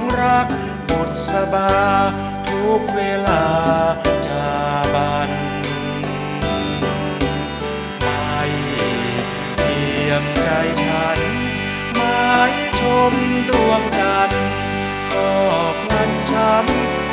งรักวดสบา ทุกเวลาจาบันไม่เทียมใจฉันไม่ชมดวงจันทร์ก็พลันช้ำ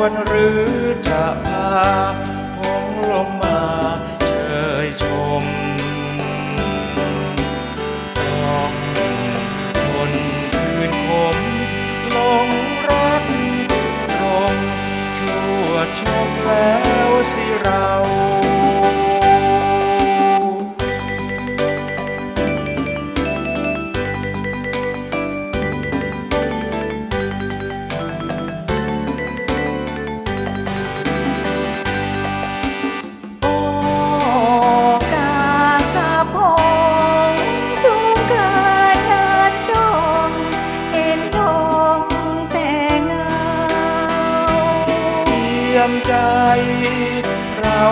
ควรหรือจะพ ใจเรา